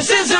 This is a